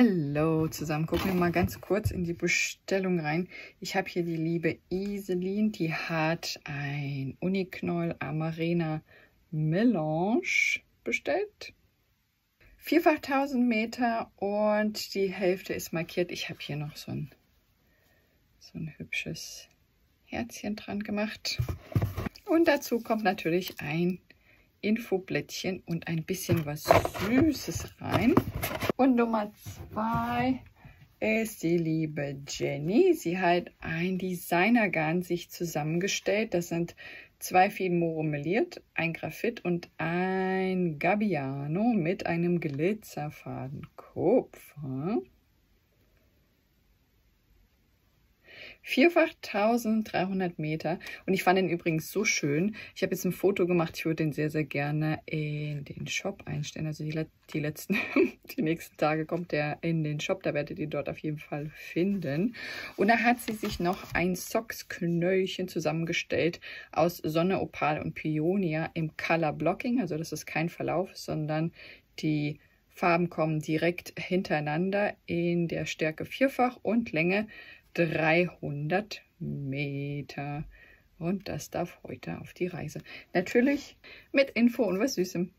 Hallo zusammen, gucken wir mal ganz kurz in die Bestellung rein. Ich habe hier die liebe Iselin, die hat ein Uniknoll Amarena Melange bestellt. Vierfach 1000 Meter und die Hälfte ist markiert. Ich habe hier noch so ein, so ein hübsches Herzchen dran gemacht. Und dazu kommt natürlich ein Infoblättchen und ein bisschen was Süßes rein. Und Nummer zwei ist die liebe Jenny. Sie hat ein Designergarn sich zusammengestellt. Das sind zwei Fäden meliert, ein Graphit und ein Gabbiano mit einem Glitzerfaden Kupfer. Vierfach 1300 Meter. Und ich fand den übrigens so schön. Ich habe jetzt ein Foto gemacht. Ich würde den sehr, sehr gerne in den Shop einstellen. Also die, die letzten, die nächsten Tage kommt der in den Shop. Da werdet ihr dort auf jeden Fall finden. Und da hat sie sich noch ein Socksknöllchen zusammengestellt aus Sonne, Opal und Pionia im Color Blocking. Also das ist kein Verlauf, sondern die Farben kommen direkt hintereinander in der Stärke vierfach und Länge 300 Meter. Und das darf heute auf die Reise. Natürlich mit Info und was Süßem.